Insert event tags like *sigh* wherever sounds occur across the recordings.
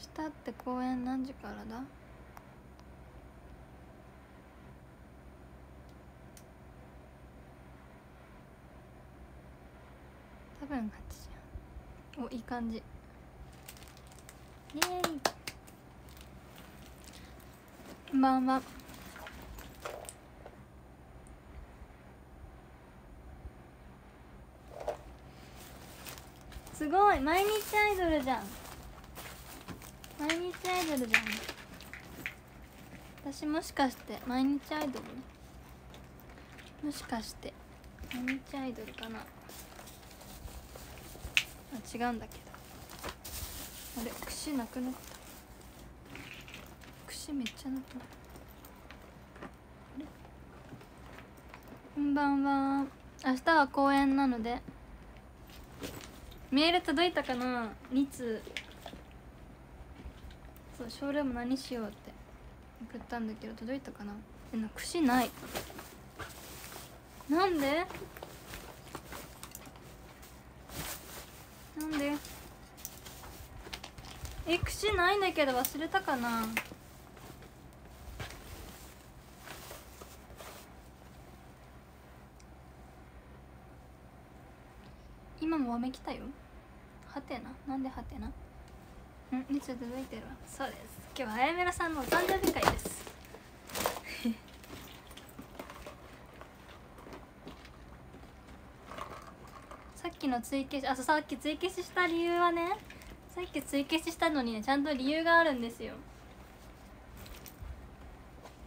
明日って公演何時からだ？多分8時おいい感じ。イエーイ。こんばんは。すごい。毎日アイドルじゃん。毎日アイドルじゃん。私もしかして毎日アイドル？もしかして毎日アイドルかな？あ違うんだけど。あれ串なくなった。串めっちゃなくなった。こんばんは。明日は公演なので。メール届いたかな？2通ショールーム何しようって。送ったんだけど届いたかな。えな串ない。なんで？なんで？え串ないんだけど忘れたかな。今もわめきたよ。はてな。なんではてな？うんいつ届いてるわそうです今日はあやめらさんのお誕生日会ですさっきの追消しあそうさっき追消しした理由はねさっき追消ししたのにねちゃんと理由があるんですよ。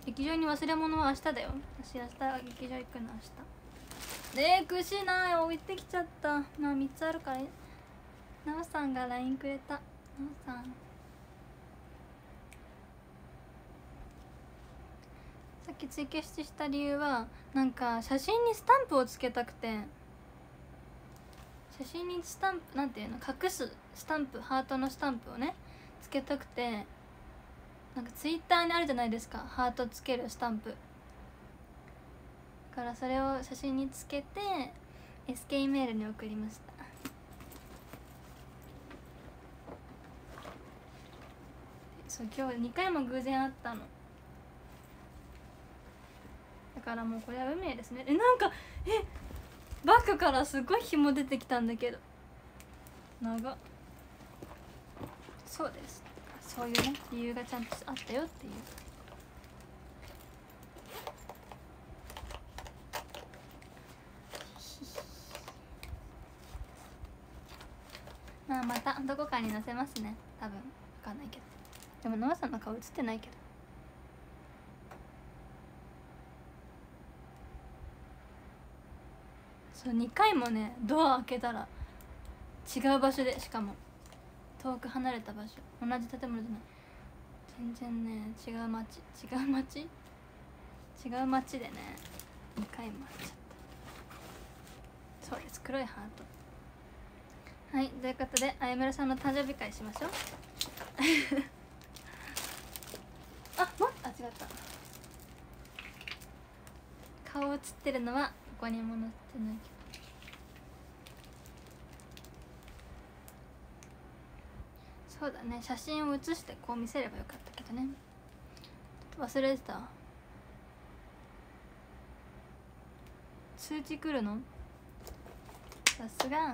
劇場に忘れ物は明日だよ。私明日劇場行くの明日。で串ない置いてきちゃった。まあ3つあるからなおさんが LINE くれた。なおさんさっき追消しした理由はなんか写真にスタンプをつけたくて写真にスタンプなんていうの隠すスタンプハートのスタンプをねつけたくてなんかツイッターにあるじゃないですかハートつけるスタンプ。だからそれを写真につけて SK メールに送りました。そう今日2回も偶然会ったの。だからもうこれは運命ですね。えなんかえバッグからすごい紐出てきたんだけど。長そうです。そういうね理由がちゃんとあったよっていう。*laughs* まあまたどこかに載せますね。多分。分かんないけど。でもノアさんの顔映ってないけど。そう2回もねドア開けたら違う場所でしかも遠く離れた場所。同じ建物じゃない。全然ね違う町違う町違う町でね2回もあっちゃった。そうです黒いハート。はいということであやめろさんの誕生日会しましょう。あもあ違った。顔写ってるのはここにも載ってない。けどそうだね。写真を写してこう見せればよかったけどね。忘れてた通知来るの？さすが。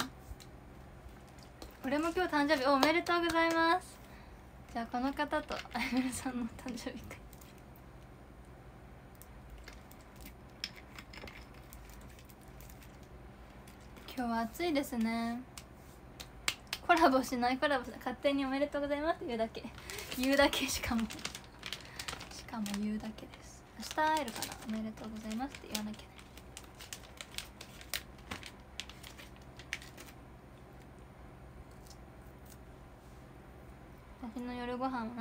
俺も今日誕生日おめでとうございます。じゃあこの方とあやめるさんの誕生日会。今日は暑いですね。コラボしないコラボしない。勝手におめでとうございますって言うだけ。言うだけしかも。しかも言うだけです。明日会えるかな？おめでとうございますって言わなきゃね私の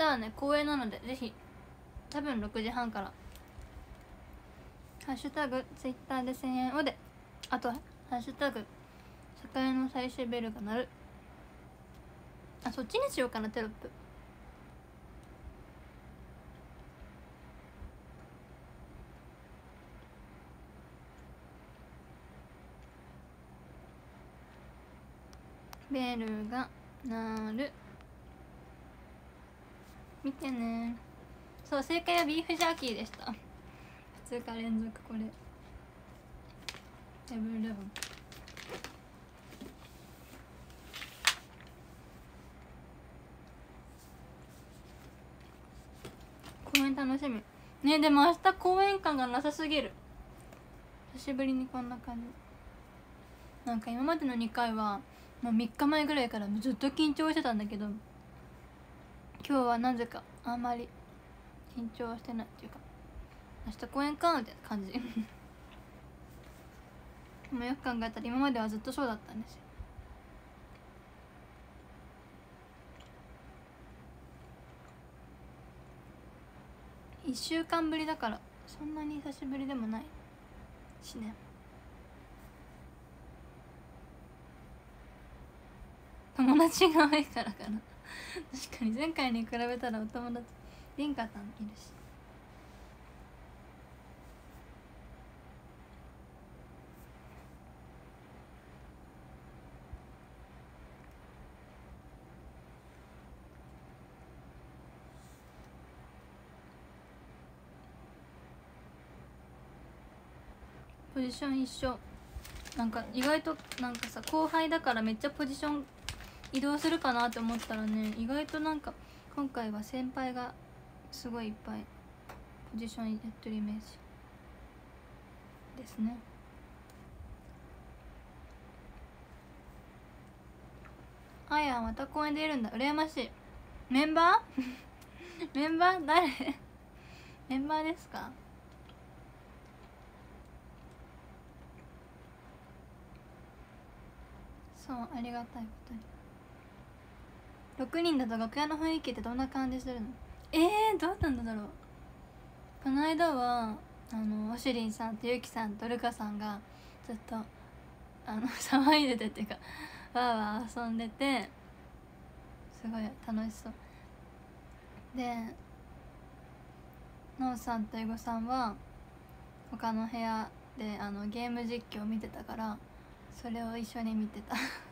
明日はね公演なのでぜひ多分6時半から「ハッシュタグツイッターで1000円を」で。あと「ハッシュタグ栄の最終ベルが鳴る」あそっちにしようかなテロップ。ベルが鳴る。見てね。そう正解はビーフジャーキーでした。2日連続これ。セブンイレブン。公演楽しみ。ねでも明日公演感がなさすぎる。久しぶりにこんな感じ。なんか今までの2回はもう3日前ぐらいからずっと緊張してたんだけど。今日はなぜかあんまり緊張してないっていうか明日公演かみたいな感じ。*laughs* でもよく考えたら今まではずっとそうだったんですよ。1週間ぶりだからそんなに久しぶりでもないしね。友達が多いからかな。確かに前回に比べたらお友達リンカさんいるし。ポジション一緒。なんか意外となんかさ後輩だからめっちゃポジション移動するかなって思ったらね意外となんか今回は先輩がすごいいっぱいポジションやってるイメージですね。あやまた公園でいるんだ。羨ましい。メンバー？*laughs* メンバー誰？メンバーですか？そうありがたいことに。6人だと楽屋の雰囲気ってどんな感じするの？えー、どうなんだろう。この間はあのおしりんさんとゆきさんとるかさんがずっとあの *laughs* 騒いでてっていうかわーわー遊んでてすごい楽しそう。でのうさんとえごさんは他の部屋であのゲーム実況見てたからそれを一緒に見てた *laughs*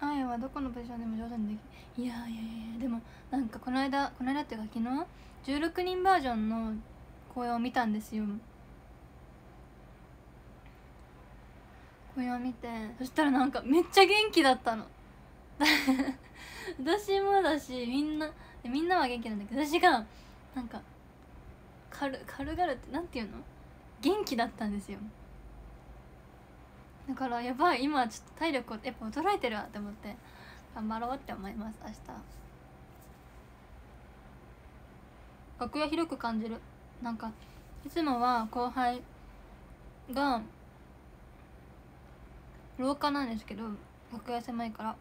あやはどこのポジションでも上手にできいやいやいやでもなんかこの間この間っていうか昨日16人バージョンの公演を見たんですよ。公演を見てそしたらなんかめっちゃ元気だったの。私もだしみんなみんなは元気なんだけど私がなんか軽軽々ってなんていうの？元気だったんですよ。だからやばい今ちょっと体力をやっぱ衰えてるわって思って。頑張ろうって思います明日。楽屋広く感じる。なんかいつもは後輩が廊下なんですけど楽屋狭いから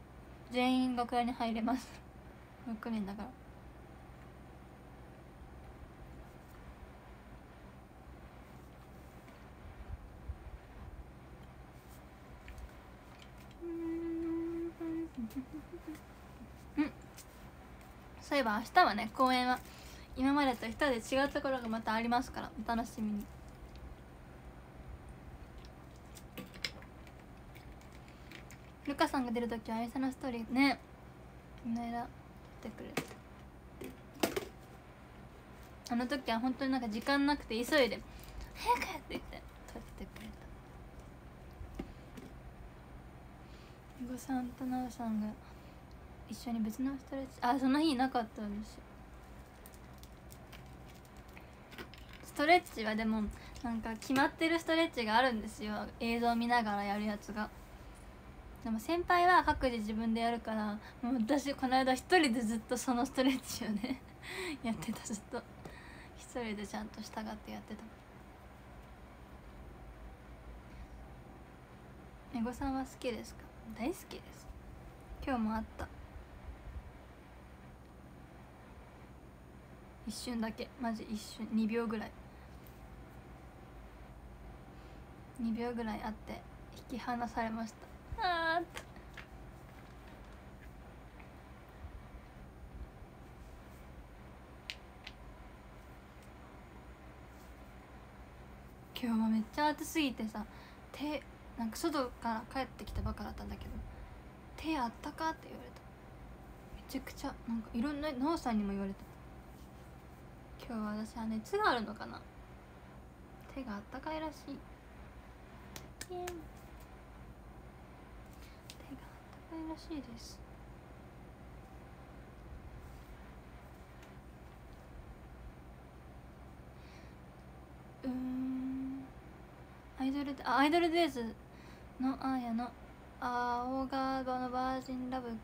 全員楽屋に入れます。*laughs* 6人だからうんそういえば明日はね公演は今までと一人で違うところがまたありますからお楽しみにルカさんが出る時は愛さのストーリーねこの間撮ってくれたあの時は本当になんか時間なくて急いで「早く!」って言って撮ってくれたごさんとなおさんが一緒に別のストレッチあその日なかったんですよ。ストレッチはでもなんか決まってるストレッチがあるんですよ。映像見ながらやるやつが。でも先輩は各自自分でやるからもう私この間一人でずっとそのストレッチをね *laughs* やってた。ずっと。一人でちゃんと従ってやってた。めごさんは好きですか？大好きです。今日もあった。一瞬だけ。マジ一瞬。2秒ぐらい。2秒ぐらいあって引き離されました。あーって今日もめっちゃ暑すぎてさ手なんか外から帰ってきたばっかだったんだけど手あったかって言われた。めちゃくちゃなんかいろんな農さんにも言われた。今日は私は熱があるのかな。手があったかいらしい。手があったかいらしいです。うん。アイドルあアイドルデイズのアーヤの青ガードのバージンラブの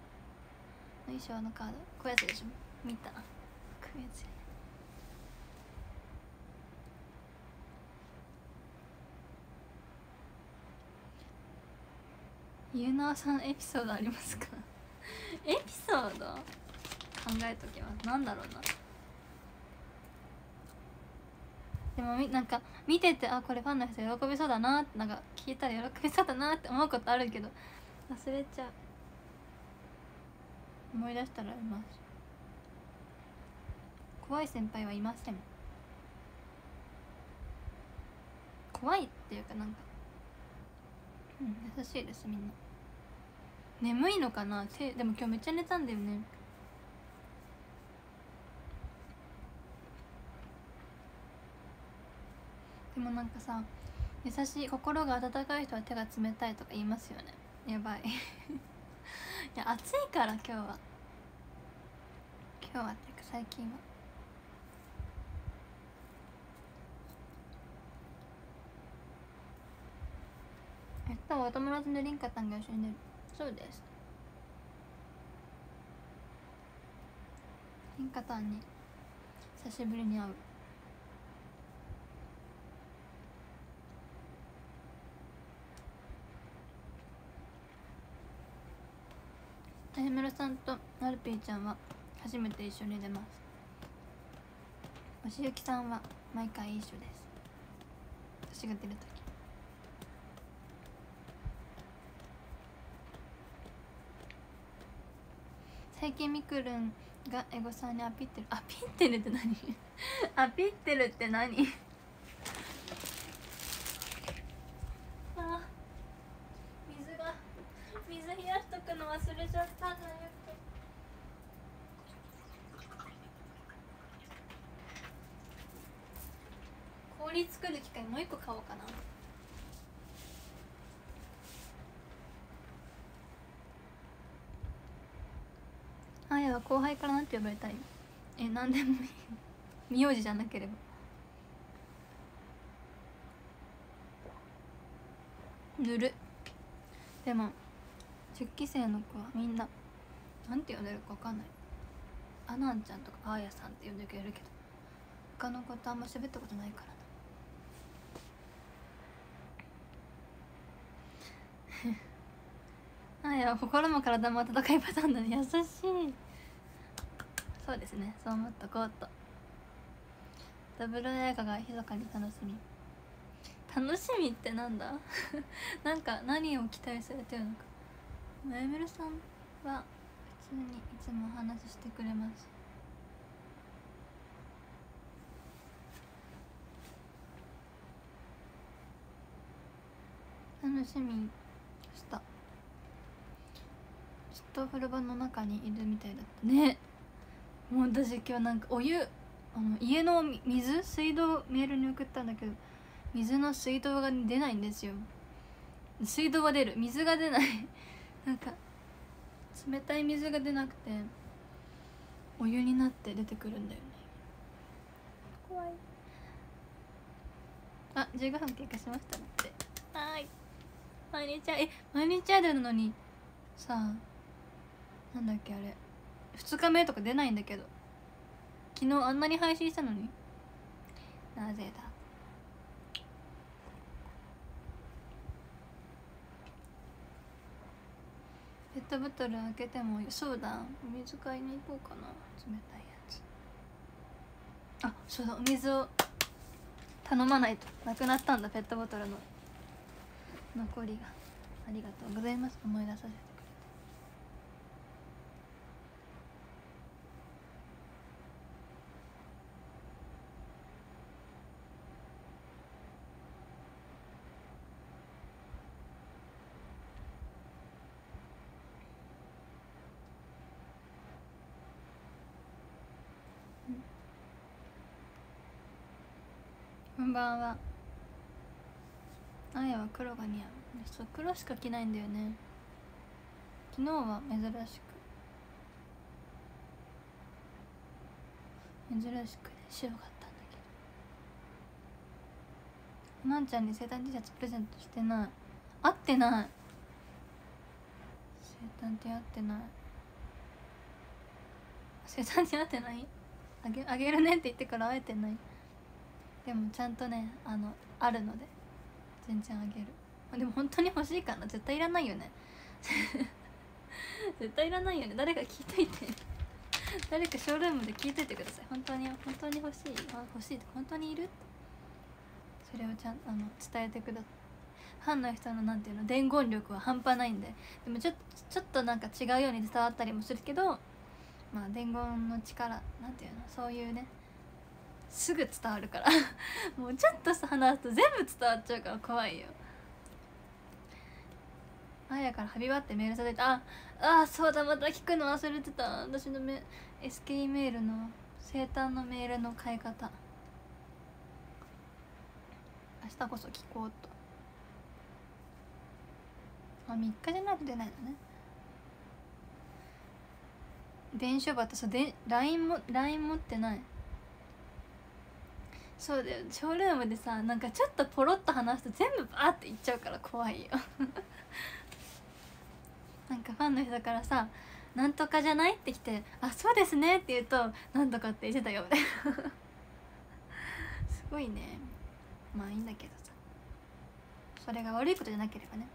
衣装のカード。こうやつでしょ。見た。こうやつや。ゆうなさんエピソードありますか？*laughs* エピソード？考えときますなんだろうな。でもみなんか見ててあこれファンの人喜びそうだな。ってなんか聞いたら喜びそうだなって思うことあるけど忘れちゃう。思い出したらいます。怖い先輩はいません。怖いっていうかなんかうん優しいですみんな眠いのかな？せでも今日めっちゃ寝たんだよね。でもなんかさ優しい心が温かい人は手が冷たいとか言いますよね。やばい。*laughs* いや暑いから今日は。今日はっていうか最近は。明日はお友達のリンカさんが一緒に寝る。そうです。リンカさんに久しぶりに会う。谷村さんとなるぴーちゃんは初めて一緒に出ます。おしゆきさんは毎回一緒です。私が出るとき最近みくるんがエゴさんにアピってる。アピってるって何？*laughs* アピってるって何あ水が水冷やしとくの忘れちゃったんだよ氷作る機械もう一個買おうかなあやは後輩からなんて呼ばれたいえなんでもいい。名字じゃなければ。ぬる。でも10期生の子はみんななんて呼んでるか分かんない。あなんちゃんとかあーやさんって呼んでくれるけど他の子とあんま喋ったことないからな。*laughs* あーや心も体も温かいパターンだね優しい。そうですね。そう思っとこうと。ダブル映画が密かに楽しみ。楽しみってなんだ？*laughs* なんか何を期待されてるのか。まゆめるさんは普通にいつもお話ししてくれます。楽しみした。ずっと風呂場の中にいるみたいだった。ね。もう私今日なんかお湯あの家の水水道メールに送ったんだけど水の水道が出ないんですよ。水道は出る。水が出ない。*laughs* なんか冷たい水が出なくてお湯になって出てくるんだよね。怖い。あ15分経過しましたってはーい。毎日え毎日アイドルなのにさあなんだっけあれ2日目とか出ないんだけど。昨日あんなに配信したのに。なぜだ。ペットボトル開けてもそうだお水買いに行こうかな。冷たいやつ。あそうだお水を頼まないと。なくなったんだペットボトルの。残りが。ありがとうございます。思い出させて。ばんは。あやは黒が似合う。そう黒しか着ないんだよね。昨日は珍しく。珍しくね白かったんだけど。なんちゃんに生誕 T シャツプレゼントしてない。合ってない。生誕って合ってない。生誕って合ってない？あげあげるねって言ってから会えてない。でもちゃんとねあのあるので全然あげる。でも本当に欲しいかな。絶対いらないよね。*laughs* 絶対いらないよね。誰か聞いといて。*laughs* 誰かショールームで聞いといてください。本当に本当に欲しい。あ欲しいって。本当にいる？それをちゃんあの伝えてください。ファンの人のなんていうの？伝言力は半端ないんで。でもちょちょっとなんか違うように伝わったりもするけどまあ伝言の力なんていうの？そういうねすぐ伝わるから。*laughs* もうちょっとさ話すと全部伝わっちゃうから怖いよ。あやから「ハビバ」ってメールされて。ああそうだまた聞くの忘れてた。私のメ SK メールの生誕のメールの買い方。明日こそ聞こうと。あ3日じゃないと出ないのね。電書バってさ LINE も LINE 持ってない。そうだよ。ショールームでさなんかちょっとポロッと話すと全部バーっていっちゃうから怖いよ。*laughs* なんかファンの人からさ「なんとかじゃない?」って来て「あそうですね」って言うと「なんとかって言ってたよ」み *laughs* すごいね。まあいいんだけどさ。それが悪いことじゃなければね。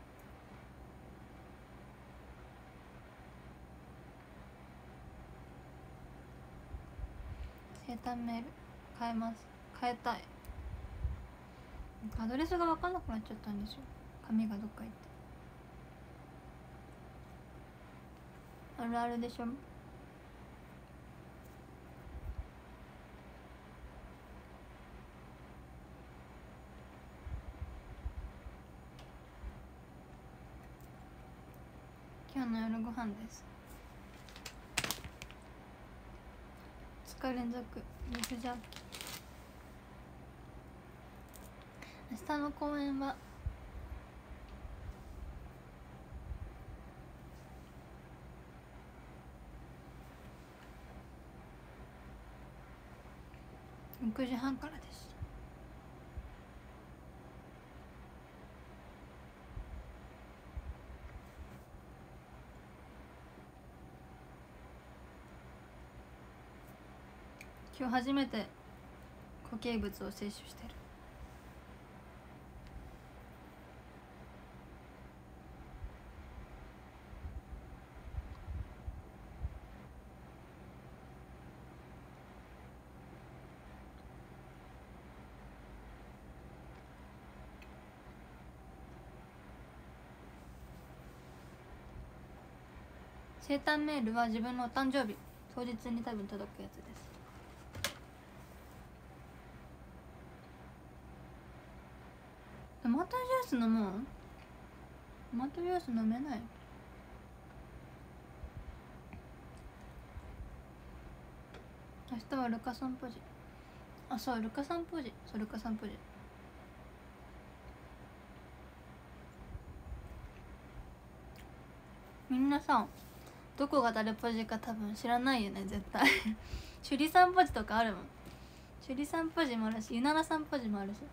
生誕メール変えます。変えたい。アドレスが分かんなくなっちゃったんですよ。紙がどっか行って。あるあるでしょ。今日の夜ご飯です。2日連続。ビーフジャーキ。明日の公演は？6時半からです。今日初めて固形物を摂取してる。生誕メールは自分のお誕生日。当日に多分届くやつです。トマトジュース飲もう？トマトジュース飲めない。明日はルカ散歩時。あそうルカ散歩時。そうルカ散歩時。みんなさんどこが誰ポジか多分知らないよね絶対。*laughs* 趣里さんポジとかあるもん。趣里さんポジもあるしゆならさんポジもあるし。*laughs*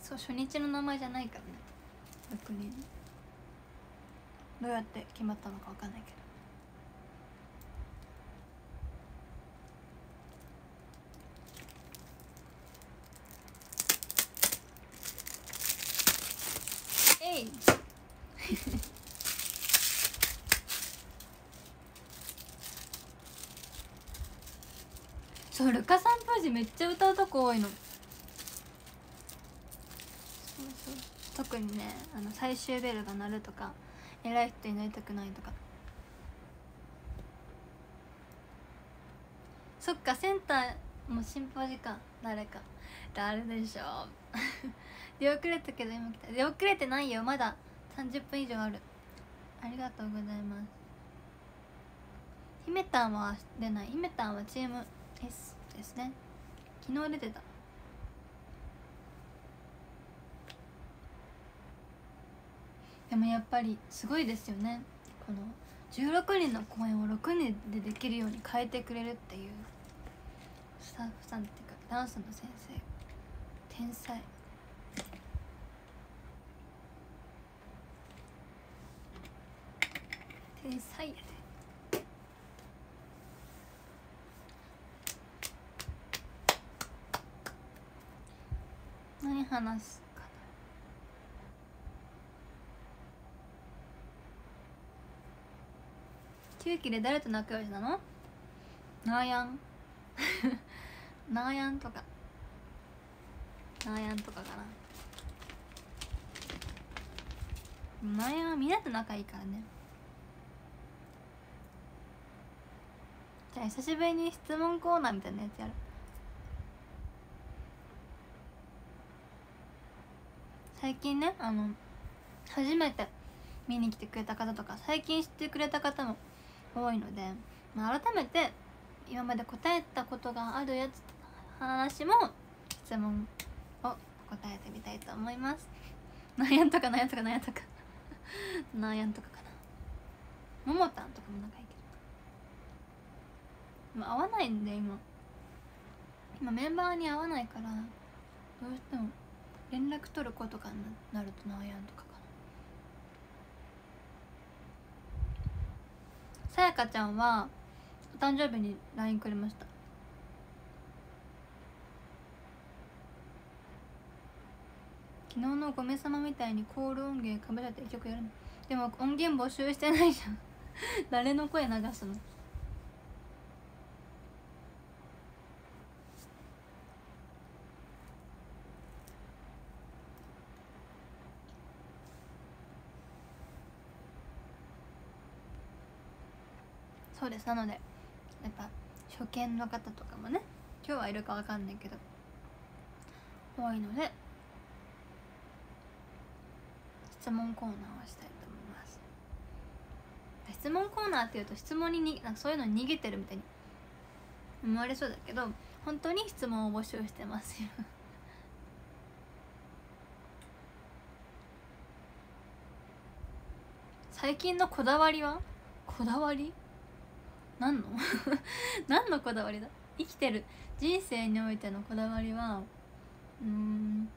そう初日の名前じゃないからね。6人。どうやって決まったのか分かんないけど。えい。*laughs* そうルカさんポージめっちゃ歌うとこ多いの。そうそう。特にねあの最終ベルが鳴るとか偉い人になりたくないとか。そっかセンターも進歩時間誰か。誰でしょう。*laughs* 出遅れたけど今来た。出遅れてないよ。まだ30分以上ある。ありがとうございます。姫たんは出ない。姫たんはチーム S ですね。昨日出てた。でもやっぱりすごいですよね。この16人の公演を6人でできるように変えてくれるっていうスタッフさんっていうかダンスの先生天才。天才やで。何話すかな9期で誰と仲良しなの？ナーヤン。*laughs* ナーヤンとか。ナーヤンとかかな。ナーヤンはみんなと仲いいからね。じゃあ久しぶりに質問コーナーみたいなやつやる。最近ねあの初めて見に来てくれた方とか最近知ってくれた方も多いので、まあ、改めて今まで答えたことがあるやつ話も質問を答えてみたいと思います。*laughs* 悩んとか悩んとか悩んとか。*laughs* 悩んとかかな。ももたんとかも仲いいけどまあ合わないんで今。今メンバーに合わないからどうしても連絡取ることかになると悩んとかかなさやかちゃんはお誕生日に LINE くれました。昨日の「ごめさま」みたいにコール音源かぶせて一曲やるの。でも音源募集してないじゃん。*laughs* 誰の声流すの？です。なのでやっぱ初見の方とかもね今日はいるかわかんないけど多いので質問コーナーをしたいと思います。質問コーナーっていうと質問にになんかそういうの逃げてるみたいに思われそうだけど本当に質問を募集してますよ。最近のこだわりは？こだわり？何の？*laughs* 何のこだわりだ？生きてる。人生においてのこだわりはうん。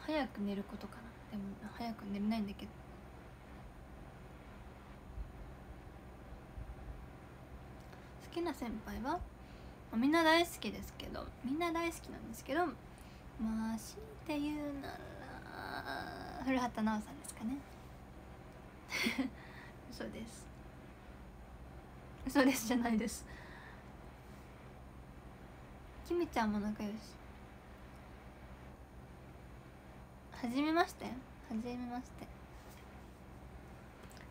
早く寝ることかな。でも早く寝れないんだけど。好きな先輩は？みんな大好きですけどみんな大好きなんですけどまあ強いて言うなら古畑奈央さんですかね。*laughs* 嘘です。嘘ですじゃないです。きみちゃんも仲良し。はじめまして。はじめまして。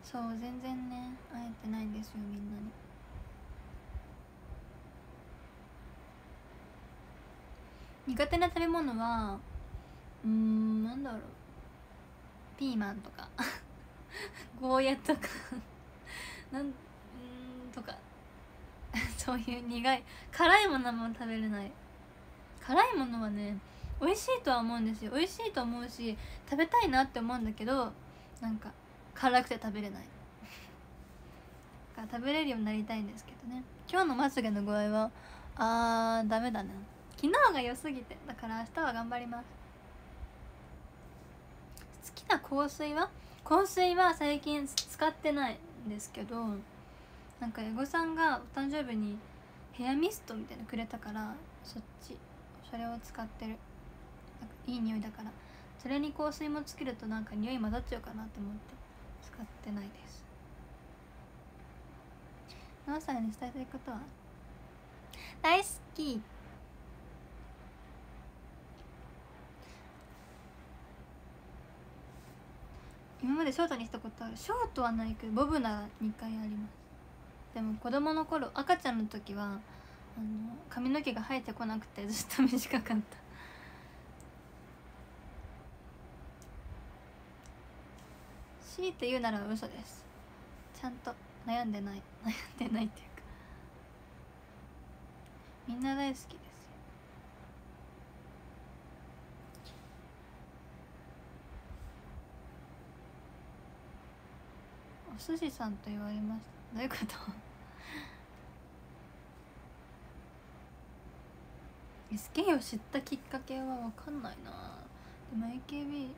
そう全然ね会えてないんですよみんなに。苦手な食べ物はうんなんだろう。ピーマンとか。ゴーヤとか。*laughs* なんとか。*laughs* そういう苦い辛いものも食べれない。辛いものはね美味しいとは思うんですよ。美味しいと思うし食べたいなって思うんだけどなんか辛くて食べれない。だ *laughs* から食べれるようになりたいんですけどね。今日のまつげの具合はあーダメだね昨日が良すぎて。だから明日は頑張ります。好きな香水は？香水は最近使ってないんですけどなんかエゴさんがお誕生日にヘアミストみたいなのくれたからそっちそれを使ってる。いい匂いだから。それに香水もつけるとなんか匂い混ざっちゃうかなって思って使ってないです。奈緒さんに伝えたいことは？大好き。今までショートにしたことある。ショートはないけどボブなら2回ありますでも子供の頃赤ちゃんの時はあの髪の毛が生えてこなくてずっと短かった。強いて言うなら嘘です。ちゃんと悩んでない。悩んでないっていうか。みんな大好きですよ。お寿司さんと言われました。どういうこと？SK を知ったきっかけは分かんないな。でも AKB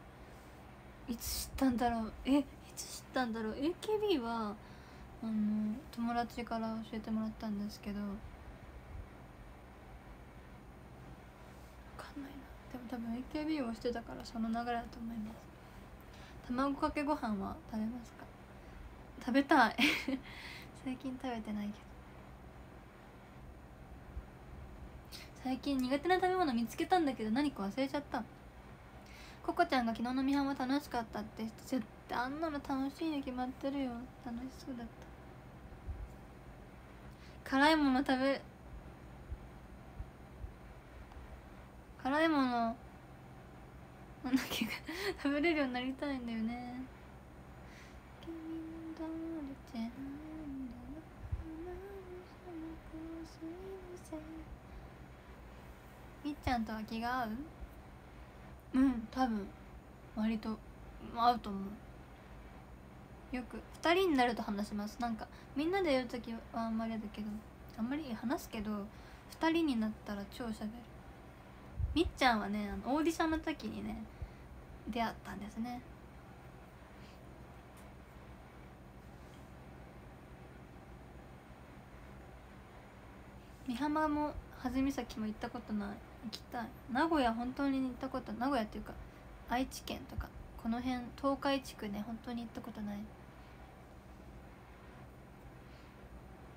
いつ知ったんだろう？えいつ知ったんだろう？AKB はあの友達から教えてもらったんですけど分かんないな。でも多分 AKB をしてたからその流れだと思います。卵かけご飯は食べますか？食べたい。*laughs* 最近食べてないけど。最近苦手な食べ物見つけたんだけど何か忘れちゃった。ココちゃんが昨日のミハンは楽しかったって。絶対あんなの楽しいに決まってるよ。楽しそうだった。辛いもの食べ辛いものなんだっけ食べれるようになりたいんだよね。みっちゃんとは気が合う？うん多分。割と。合うと思う。よく2人になると話します。なんかみんなでやる時はあんまりだけど。あんまり話すけど2人になったら超しゃべる。みっちゃんはねあのオーディションの時にね出会ったんですね美浜も羽澄岬も行ったことない。行きたい。名古屋本当に行ったこと名古屋っていうか愛知県とかこの辺東海地区ね本当に行ったことない。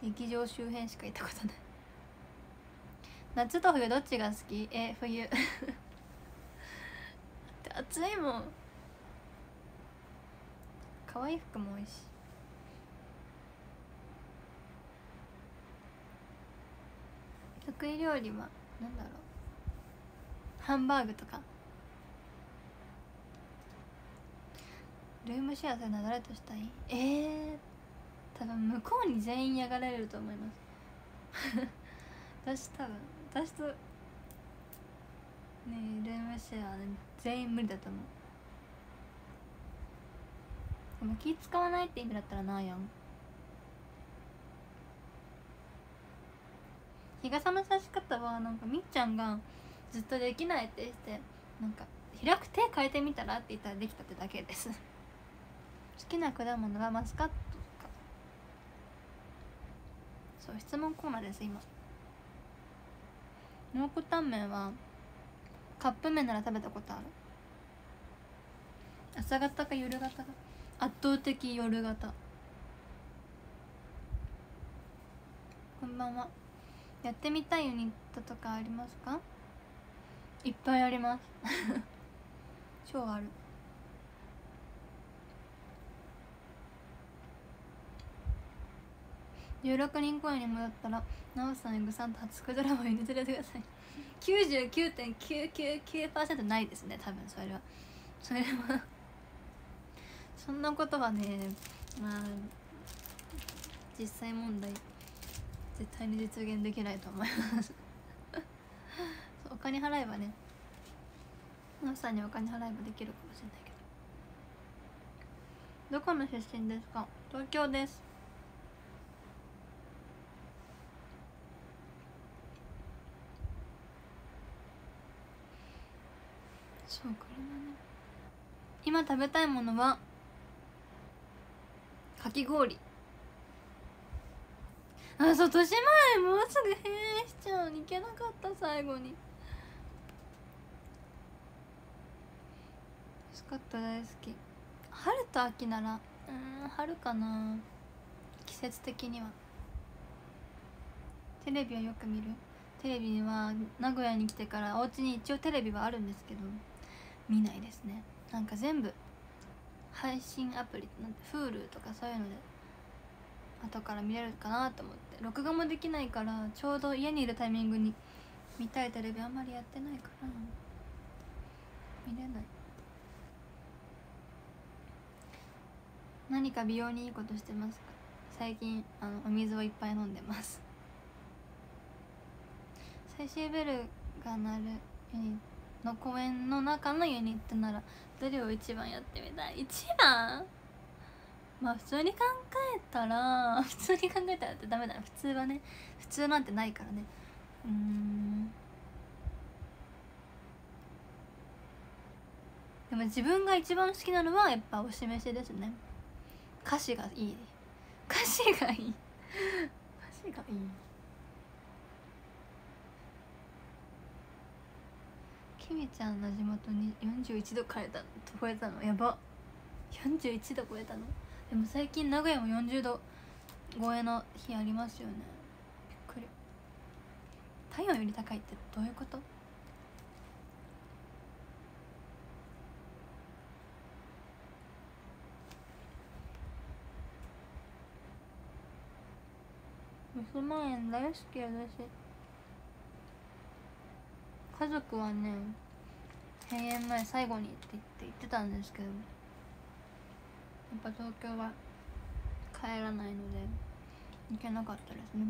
劇場周辺しか行ったことない。夏と冬どっちが好き？え冬。*laughs* 暑いもん。可愛い服も多いし。得意料理は何だろう？ハンバーグとか？ルームシェアするのは誰としたい？ええー、多分向こうに全員嫌がられると思います。*laughs* 私多分私とねルームシェア、全員無理だと思う。でも気使わないって意味だったらなあやん。日傘の差し方はなんかみっちゃんがずっとできないって言ってなんか開く手変えてみたらって言ったらできたってだけです。好きな果物はマスカットか。そう質問コーナーです今。蒙古タンメンはカップ麺なら食べたことある。朝方か夜方か。圧倒的夜型。こんばんは。やってみたいユニットとかありますか？いっぱいあります。*laughs* 超ある。16人公演に戻ったら奈緒さんエグさんと初ドラマに出てください。99.999%ないですね多分それは。それは。そんなことはねまあ実際問題絶対に実現できないと思います。*laughs* お金払えばね。ナフさんにお金払えばできるかもしれないけど。どこの出身ですか？東京です。そうこれだね。今食べたいものはかき氷。あそう豊島園もうすぐ閉園しちゃうに行けなかった最後に。スカット大好き。春と秋なら。うん春かな。季節的には。テレビはよく見る。テレビは名古屋に来てからお家に一応テレビはあるんですけど見ないですね。なんか全部配信アプリなんて Hulu とかそういうので後から見れるかなと思って。録画もできないからちょうど家にいるタイミングに見たいテレビあんまりやってないから見れない。何か美容にいいことしてますか？最近あのお水をいっぱい飲んでます。最終ベルが鳴るユニの公演の中のユニットならどれを一番やってみたい？一番？まあ普通に考えたら *laughs* 普通に考えたらってダメだ普通はね普通なんてないからね。うん。でも自分が一番好きなのはやっぱおしめしですね。歌詞がいい。歌詞がいい。歌詞がいい。きみちゃんの地元に41度超えた超えたの？やば。41度超えたの？でも最近名古屋も40度超えの日ありますよね。びっくり。体温より高いってどういうこと？娘園大好き私。家族はね閉園前最後にって言って言ってたんですけど。ぱ東京は帰らないので行けなかったですね。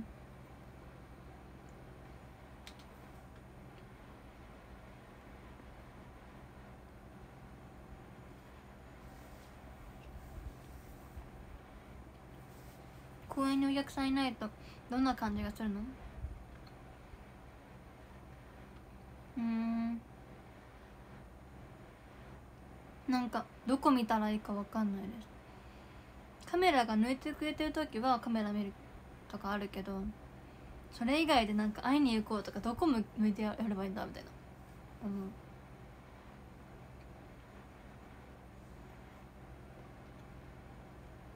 公園にお客さんいないとどんな感じがするの？うん。なんかどこ見たらいいかわかんないです。カメラが抜いてくれてる時はカメラ見るとかあるけどそれ以外でなんか会いに行こうとかどこ向いてやればいいんだみたいな。思う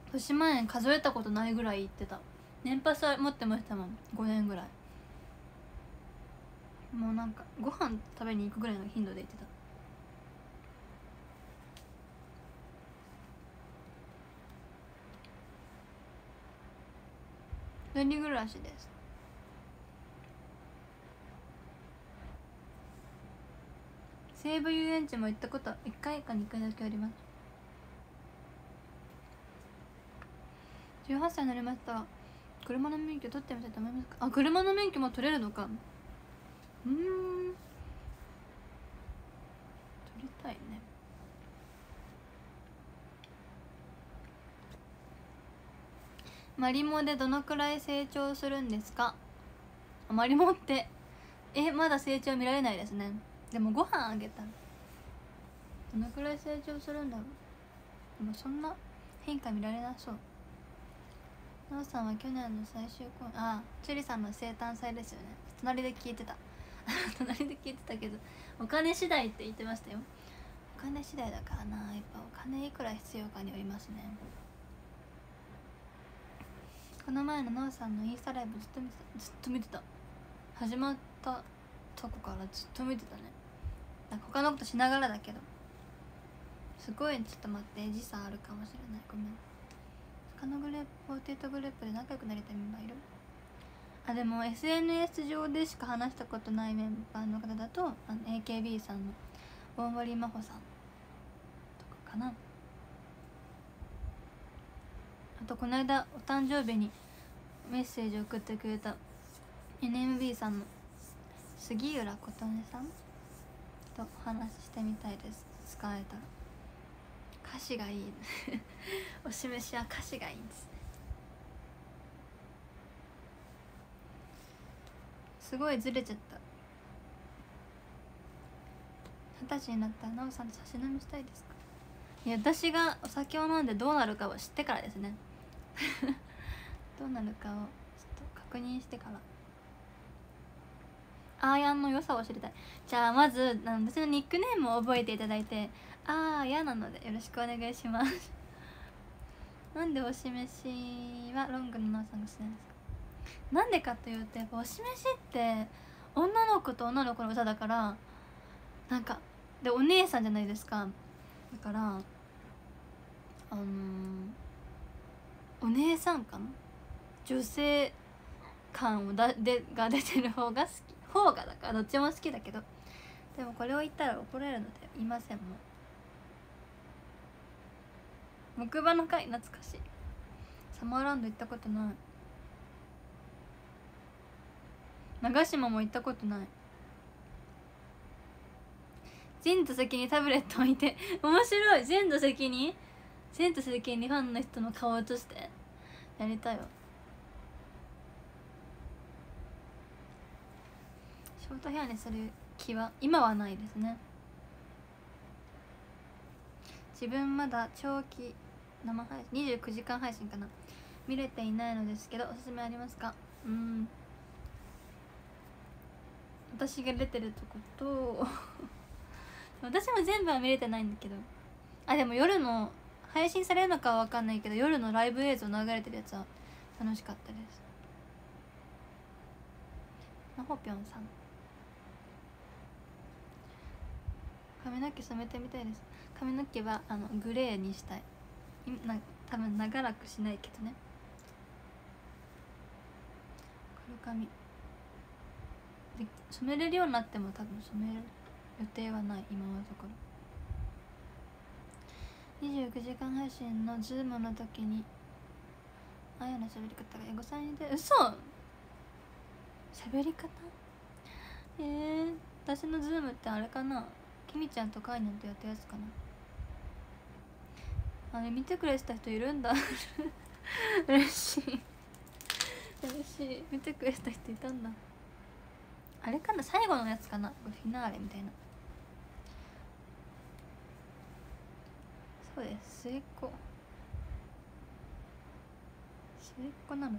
豊島園数えたことないぐらい行ってた。年パスは持ってましたもん。5年ぐらい。もうなんかご飯食べに行くぐらいの頻度で行ってた。一人暮らしです？西武遊園地も行ったこと1回か2回だけあります。18歳になりました。車の免許取ってみたいと思いますか？あ車の免許も取れるのか。うん取りたいねマリモでどのくらい成長するんですか？マリモってえまだ成長見られないですね。でもご飯あげたどのくらい成長するんだろう。でもそんな変化見られなそう。なおさんは去年の最終公演あチュリさんの生誕祭ですよね。隣で聞いてた。*laughs* 隣で聞いてたけどお金次第って言ってましたよ。お金次第だからな。やっぱお金いくら必要かによりますね。この前のなおさんのインスタライブずっと見てたずっと見てた始まったとこからずっと見てたね。なんか他のことしながらだけど。すごいちょっと待って時差あるかもしれない。ごめん。他のグループ48グループで仲良くなりたいメンバーいる？あでも SNS 上でしか話したことないメンバーの方だとあの AKB さんの大森真帆さんとかかな。あとこの間お誕生日にメッセージ送ってくれた NMB さんの杉浦琴音さんとお話してみたいです。使えた。ら歌詞がいい。*laughs* お示しは歌詞がいいんです。ねすごいずれちゃった。二十歳になったらなおさんと差し飲みしたいですか？いや私がお酒を飲んでどうなるかを知ってからですね。*laughs* どうなるかをちょっと確認してから。アーヤンの良さを知りたい。じゃあまず私のニックネームを覚えていただいてあーやなのでよろしくお願いします。*laughs* なんでおしめしはロングのなおさんが好きなんですか？なんでかというとやっぱおしめしって女の子と女の子の歌だからなんかでお姉さんじゃないですか。だからあのー、お姉さん感女性感をだでが出てる方が好き。方がだからどっちも好きだけど。でもこれを言ったら怒られるので言いませんもう木馬の会懐かしい。サマーランド行ったことない。長島も行ったことない。全座席にタブレット置いて。面白い。全座席に全座席にファンの人の顔を映してやりたいわ。ショートヘアにする気は今はないですね。自分まだ長期生配信29時間配信かな。見れていないのですけどおすすめありますか？うん。私が出てるとこと。*laughs* 私も全部は見れてないんだけど。あでも夜の配信されるのかは分かんないけど夜のライブ映像流れてるやつは楽しかったです。なほぴょんさん。髪の毛染めてみたいです。髪の毛はあのグレーにしたいな多分長らくしないけどね。黒髪。で染めれるようになっても多分染める予定はない今のところ。29時間配信のズームの時にあやの喋り方がエゴサにで嘘！喋り方？えー、私のズームってあれかな？きみちゃんとカイニャンとやったやつかな？あれ見てくれてた人いるんだ。*laughs* 嬉しい。嬉しい。見てくれてた人いたんだ。あれかな？最後のやつかな？フィナーレみたいな。そうです末っ子。末っ子なの。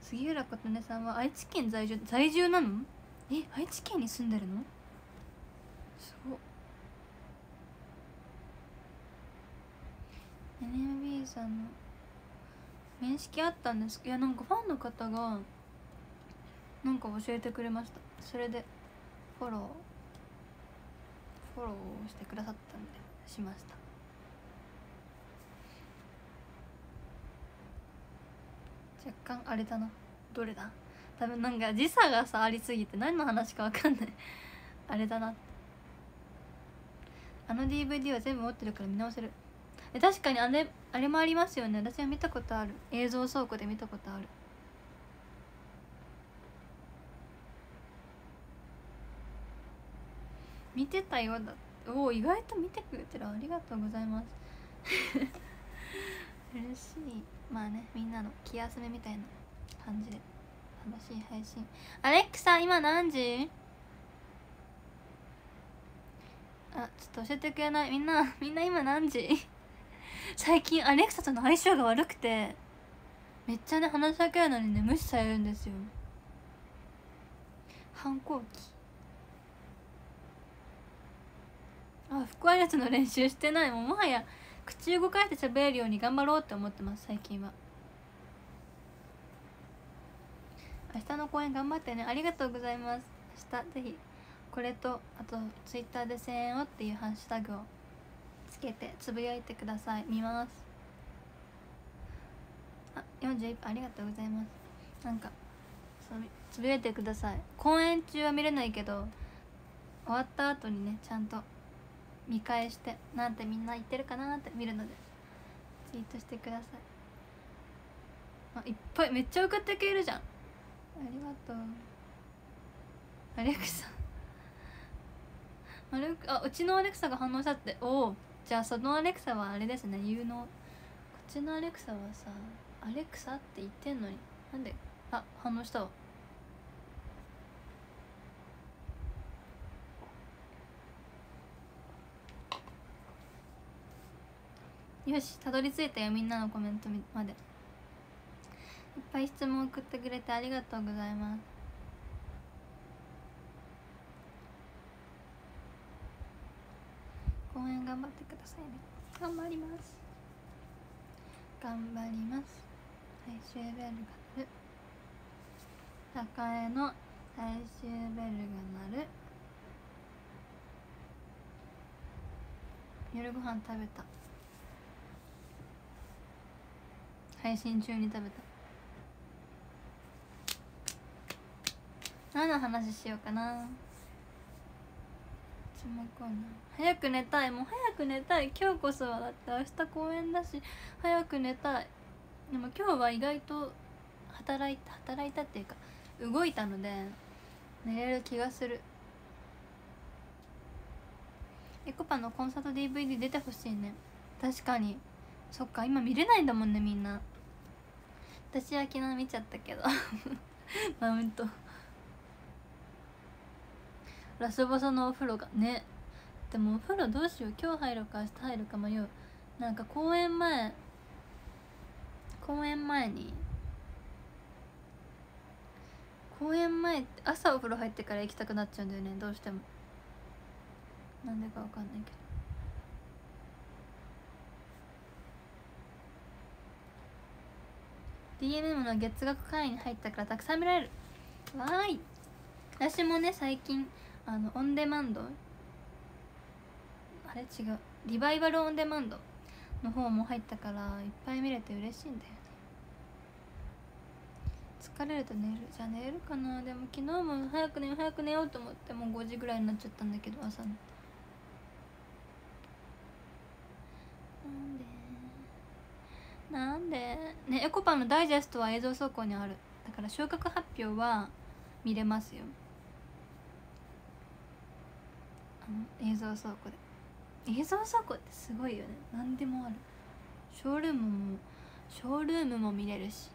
杉浦琴音さんは愛知県在住在住なの？え愛知県に住んでるの？すごっ。NMB さんの面識あったんです。いやなんかファンの方がなんか教えてくれました。それでフォロー。フォローしてくださったんでしました。若干あれだな。どれだ？多分なんか時差がさありすぎて何の話か分かんない。あれだな。あの DVD は全部持ってるから見直せる。え確かにあれあれもありますよね。私は見たことある。映像倉庫で見たことある。見てたようだ。おお意外と見てくれてる。ありがとうございます。*laughs* 嬉しい。まあねみんなの気休めみたいな感じで楽しい配信。アレックさん今何時？あちょっと教えてくれない？みんな *laughs* みんな今何時？最近アレクサとの相性が悪くてめっちゃね話しかけるのにね無視されるんですよ。反抗期。あ腹話術の練習してない。もうもはや口動かして喋れるように頑張ろうって思ってます最近は。明日の公演頑張ってね。ありがとうございます。明日ぜひこれとあとツイッターで声援をっていうハッシュタグをつけてつぶやいてください。見ます。あ41分ありがとうございます。なんかつぶやいてください。公演中は見れないけど終わった後にねちゃんと見返してなんてみんな言ってるかなって見るのでツイートしてください。あいっぱいめっちゃ送ってくれるじゃん。ありがとう。アレクサ。*laughs* アレクあうちのアレクサが反応したって。おおじゃあそのアレクサはあれですね。有能こっちのアレクサはさアレクサって言ってんのに。なんであ反応したわ。よしたどり着いたよみんなのコメントまで。いっぱい質問送ってくれてありがとうございます。公演頑張ってくださいね。頑張ります。頑張ります。最終ベルが鳴る。栄の最終ベルが鳴る。夜ご飯食べた配信中に食べた。何の話しようかな。つもコーナー早く寝たい。もう早く寝たい。今日こそはだって。明日公演だし。早く寝たい。でも今日は意外と働いた働いたっていうか動いたので寝れる気がする。エコパのコンサート DVD 出てほしいね。確かに。そっか。今見れないんだもんねみんな。私は昨日見ちゃったけど。*laughs* マウント。ラスボスのお風呂が。ね。でもお風呂どうしよう。今日入るか明日入るか迷う。なんか公演前。公演前に。公演前って朝お風呂入ってから行きたくなっちゃうんだよね。どうしても。なんでかわかんないけど。DMM の月額会員に入ったからたくさん見られる。わーい。私もね最近あのオンデマンド。あれ？違う。リバイバルオンデマンドの方も入ったからいっぱい見れて嬉しいんだよね。疲れると寝る。じゃあ寝るかな。でも昨日も早く寝よう早く寝ようと思ってもう5時ぐらいになっちゃったんだけど朝の。なんで？ねエコパンのダイジェストは映像走行にある。だから昇格発表は見れますよ。あの映像倉庫で。映像倉庫ってすごいよね。何でもある。ショールームもショールームも見れるし。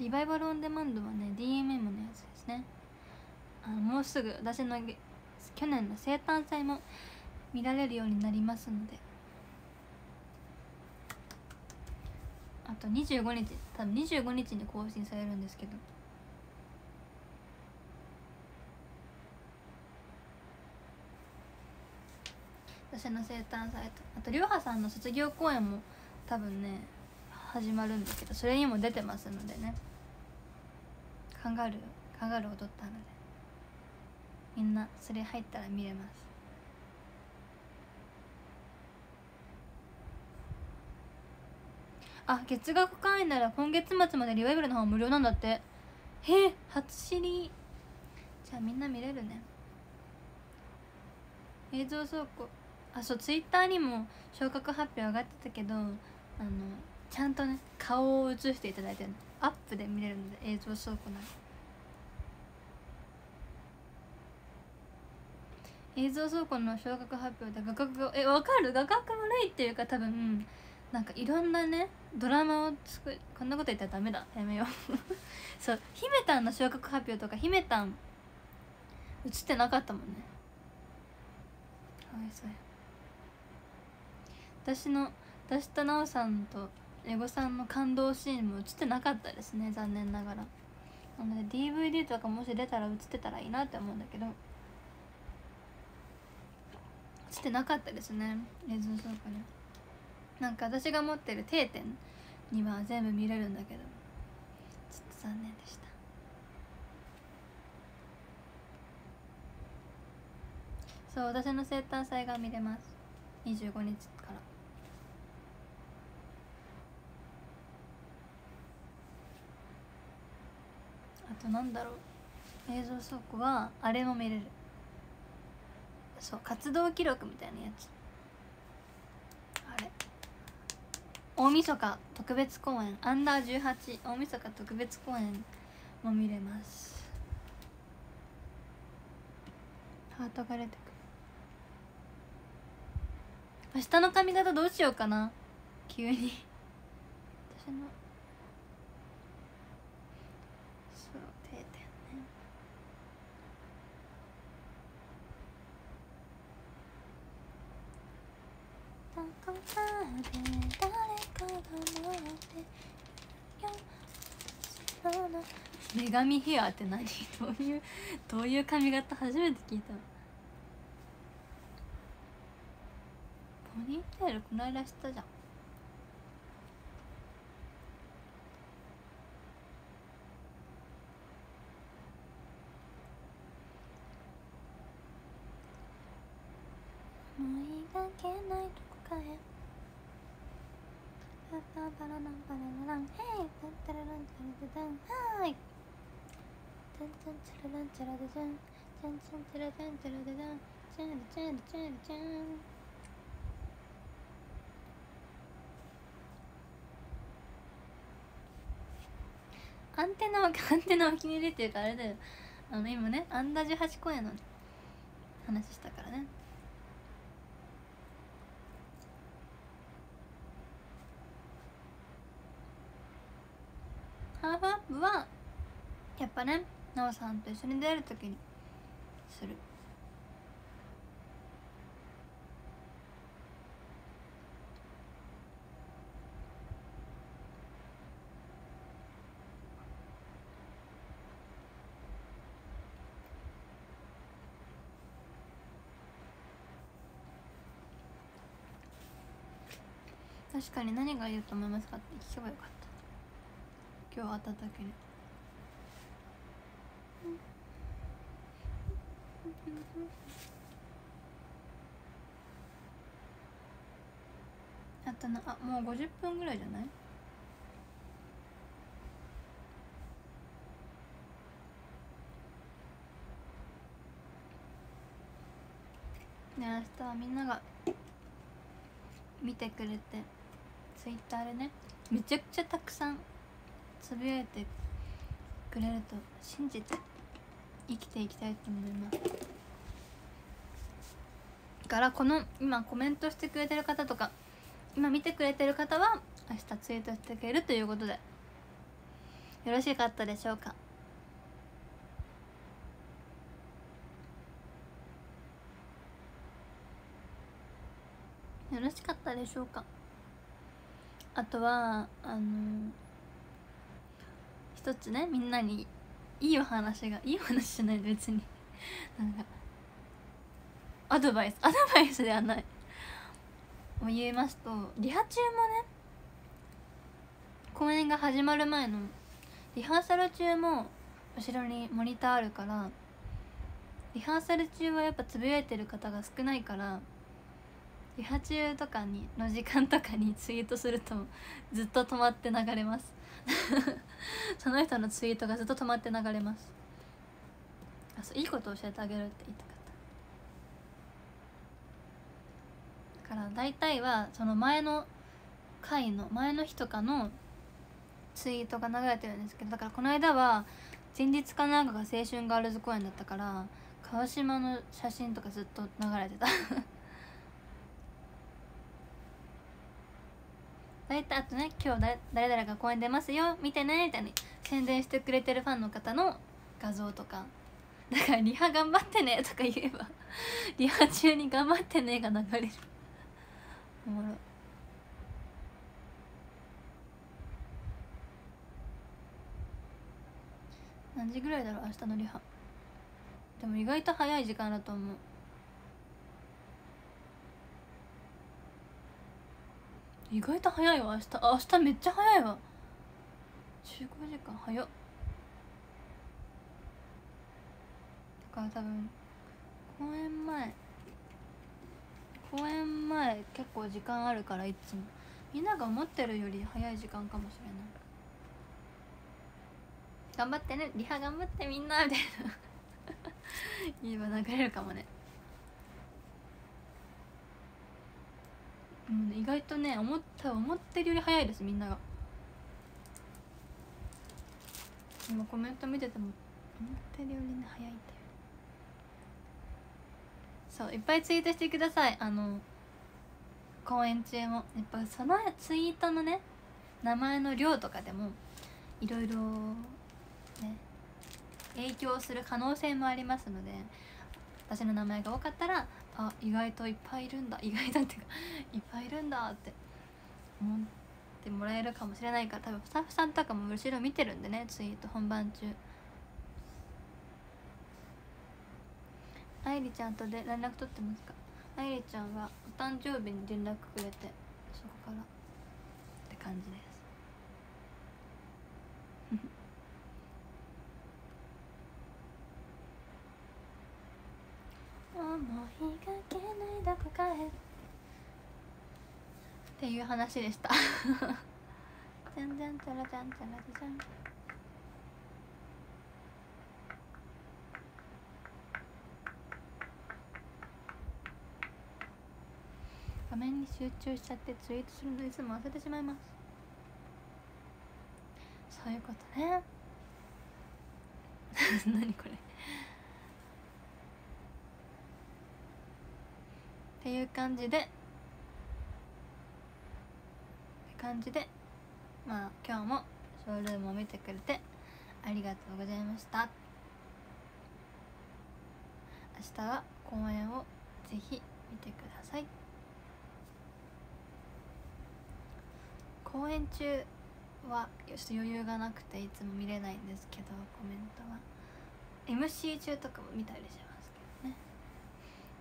リバイバルオンデマンドはね DMM のやつですね。あのもうすぐ私の去年の生誕祭も見られるようになりますので。あと25日多分25日に更新されるんですけど。私の生誕祭とあとりょうはさんの卒業公演も多分ね始まるんですけどそれにも出てますのでね。カンガルーカンガルー踊ったので。みんなそれ入ったら見れます。あ月額会員なら今月末までリバイバルの方無料なんだって。へえ初知り。じゃあみんな見れるね。映像倉庫。あそうツイッターにも昇格発表上がってたけどあのちゃんとね顔を映していただいてる。アップで見れるので映像倉庫なんで映像倉庫の昇格発表で画角がえわかる？画角悪いっていうか多分なんかいろんなねドラマを作るこんなこと言ったらダメだ。やめよう。*laughs* そう。姫たんの昇格発表とか姫たん映ってなかったもんね。かわいそうや。私の私と奈緒さんとエゴさんの感動シーンも映ってなかったですね。残念ながら。なので DVD とかもし出たら映ってたらいいなって思うんだけど。映ってなかったですね映像倉庫になんか私が持ってる定点には全部見れるんだけどちょっと残念でした。そう私の生誕祭が見れます。25日から。あとなんだろう。映像倉庫はあれも見れる。そう活動記録みたいなやつ。あれ。大晦日特別公演。アンダー18大晦日特別公演も見れます。ハートが出てくる。明日の髪型どうしようかな。急に。私のそう定点ねこまで誰かが待ってるよその女神ヘアって何？*laughs* どういうどういう髪型初めて聞いたポニーテールこの間したじゃん。思いがけないどこかへパパパラランパララランヘイタンタラランタラタタンはい。タンタンチャラランチャラダジャンチャンチャンチャラチャンチャラダダンチャラチャラチャラチャンアンテナをアンテナを気に入りっていうかあれだよあの今ねアンダー18公演の話したからねハーフアップはやっぱね奈緒さんと一緒に出る時にする。確かに何が言うと思いますかって聞けばよかった。今日会った時に。あったなあもう50分ぐらいじゃない？ね明日はみんなが見てくれてツイッターでねめちゃくちゃたくさんつぶやいてくれると信じて。生きていきたいと思います。だからこの今コメントしてくれてる方とか今見てくれてる方は明日ツイートしてくれるということでよろしかったでしょうか？よろしかったでしょうか？あとはあの一つねみんなにいいお話がいいお話じゃない別に。*laughs* なんかアドバイスアドバイスではない。を言いますとリハ中もね公演が始まる前のリハーサル中も後ろにモニターあるからリハーサル中はやっぱつぶやいてる方が少ないからリハ中とかにの時間とかにツイートするとずっと止まって流れます。*laughs* その人のツイートがずっと止まって流れます。あそういいこと教えてあげるって言いたかった。だから大体はその前の回の前の日とかのツイートが流れてるんですけどだからこの間は前日かなんかが青春ガールズ公演だったから川島の写真とかずっと流れてた。大体あとね今日だ誰々が公演出ますよ見てねみたいに宣伝してくれてるファンの方の画像とか。だからリハ頑張ってねとか言えば *laughs* リハ中に頑張ってねが流れる。おもろい。何時ぐらいだろう明日のリハ。でも意外と早い時間だと思う。意外と早いわ。明日明日めっちゃ早いわ。集合時間早っ。だから多分公演前公演前結構時間あるからいつも。みんなが思ってるより早い時間かもしれない。頑張ってね。リハ頑張ってみんなみたいな。*laughs* 言えば流れるかもね。うん、意外とね思った思ってるより早いですみんなが。今コメント見てても思ってるよりね早いんだよそういっぱいツイートしてください。あの公演中も。やっぱそのツイートのね名前の量とかでもいろいろね影響する可能性もありますので私の名前が多かったらあ意外といっぱいいるんだ。意外だっていうかいっぱいいるんだって思ってもらえるかもしれないから多分スタッフさんとかも後ろ見てるんでねツイート本番中。愛梨ちゃんとで連絡取ってますか。愛梨ちゃんはお誕生日に連絡くれてそこからって感じです。思いがけないどこかへ。っていう話でした。じゃんじゃんちゃらじゃんちゃらじゃん。画面に集中しちゃってツイートするのいつも忘れてしまいます。そういうことね。*laughs* 何これ。っていう感じで。って感じで。まあ今日もショールームを見てくれてありがとうございました。明日は公演をぜひ見てください。公演中はちょっと余裕がなくていつも見れないんですけどコメントは。MC 中とかも見たりします。けどね、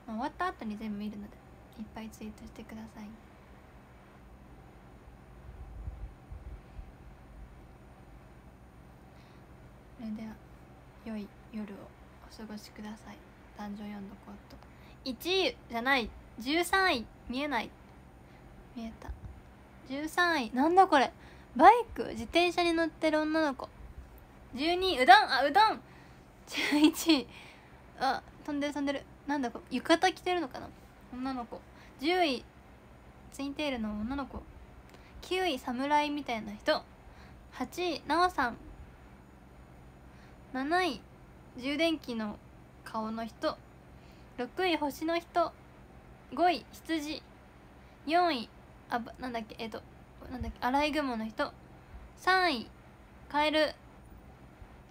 まあ、終わった後に全部見るのでいっぱいツイートしてください。それでは良い夜をお過ごしください。男女4度コート。1位じゃない。13位見えない。見えた。13位。なんだこれ。バイク自転車に乗ってる女の子。12位。うどん。あうどん。11位。あ飛んでる飛んでるなんだこれ浴衣着てるのかな？女の子。10位ツインテールの女の子。9位侍みたいな人。8位奈緒さん。7位充電器の顔の人。6位星の人。5位羊。4位あなんだっけえっとなんだっけアライグマの人。3位カエル。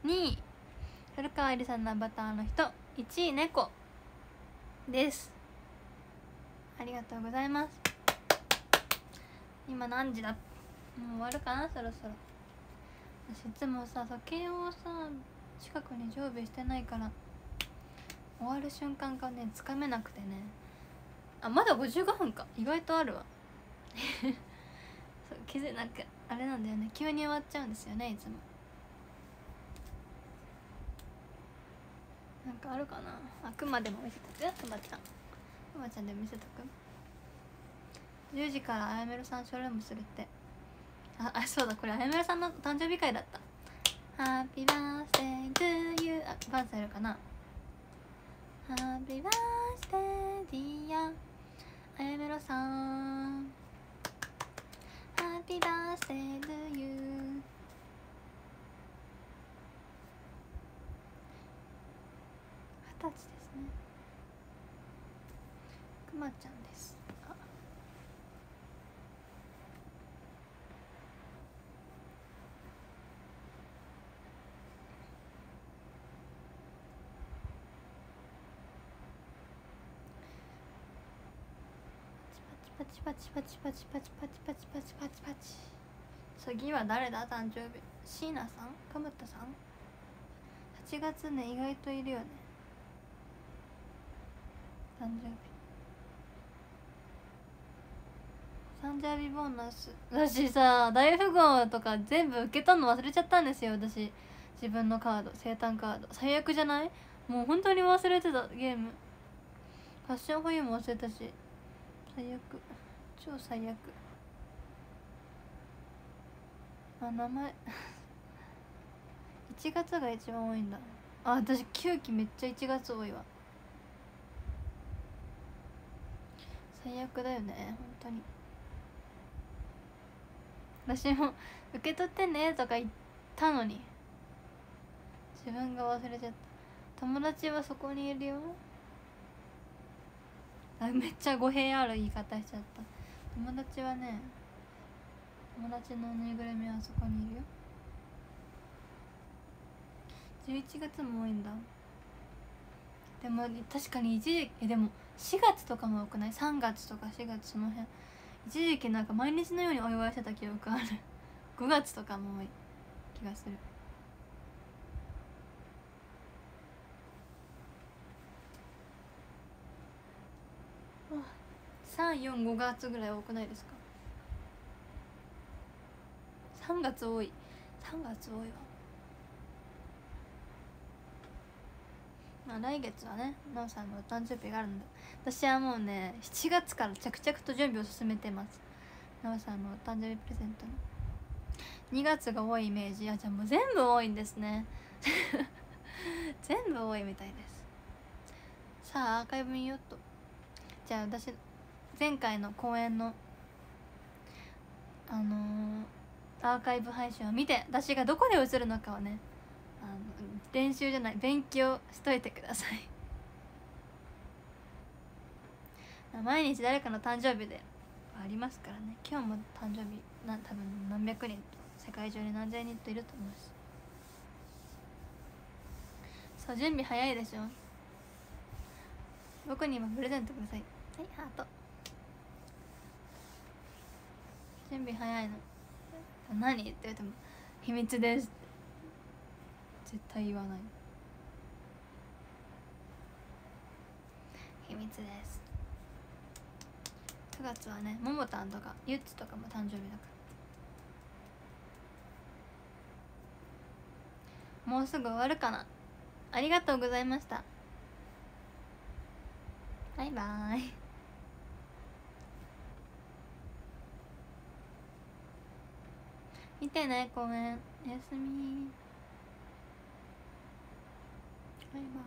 2位古川えりさんのアバターの人。1位猫。です。ありがとうございます。今何時だ？もう終わるかな？そろそろ。私いつもさ時計をさ近くに常備してないから終わる瞬間がねつかめなくてね。あまだ55分か。意外とあるわ。*laughs* そう気づなんかあれなんだよね。急に終わっちゃうんですよねいつも。なんかあるかな？あくまでも見せとく？くまちゃんくまちゃんで見せとく？10時からあやめろさんショールームするって。ああそうだこれあやめろさんの誕生日会だった。ハッピーバースデートゥーユーあバースやるかな？ハッピーバースデーディアあやめろさん。ハッピーバースデートゥーユー二十歳ですね。くまちゃんです。あ。パチパチパチパチパチパチパチパチパチパチ次は誰だ？誕生日。椎名さん？かむたさん？8月ね意外といるよね。誕生日誕生日ボーナス。私さ大富豪とか全部受け取るの忘れちゃったんですよ私。自分のカード生誕カード。最悪じゃない？もう本当に忘れてたゲーム。ファッション保有も忘れたし。最悪。超最悪。あ名前。*laughs* 1月が一番多いんだ。あ私9期めっちゃ1月多いわ。最悪だよね本当に。私も受け取ってねとか言ったのに。自分が忘れちゃった。友達はそこにいるよ。あめっちゃ語弊ある言い方しちゃった。友達はね友達のぬいぐるみはそこにいるよ。11月も多いんだ。でも確かに一時えでも4月とかも多くない？3月とか4月その辺。一時期なんか毎日のようにお祝いしてた記憶ある。*laughs* 5月とかも多い気がする。345月ぐらい多くないですか？3月多い。3月多いわ。まあ来月はねなおさんのお誕生日があるんで私はもうね7月から着々と準備を進めてます。なおさんのお誕生日プレゼントの。2月が多いイメージ。あじゃあもう全部多いんですね。*laughs* 全部多いみたいです。さあアーカイブ見よっと。じゃあ私前回の公演のあのー、アーカイブ配信を見て私がどこで映るのかをねあの練習じゃない勉強しといてください。毎日誰かの誕生日でありますからね。今日も誕生日な多分何百人と世界中に何千人といると思うしそう準備早いでしょ。僕にもプレゼントください。はいハート。準備早いの。何？って言われても秘密です。絶対言わない。秘密です。9月はねももたんとかゆっちとかも誕生日だから。もうすぐ終わるかな。ありがとうございました。バイバーイ。見てね公園おやすみ。バイバイ。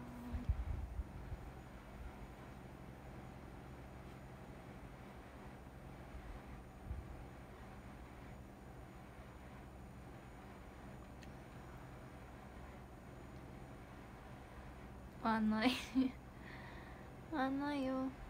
終わんない終わんないよ。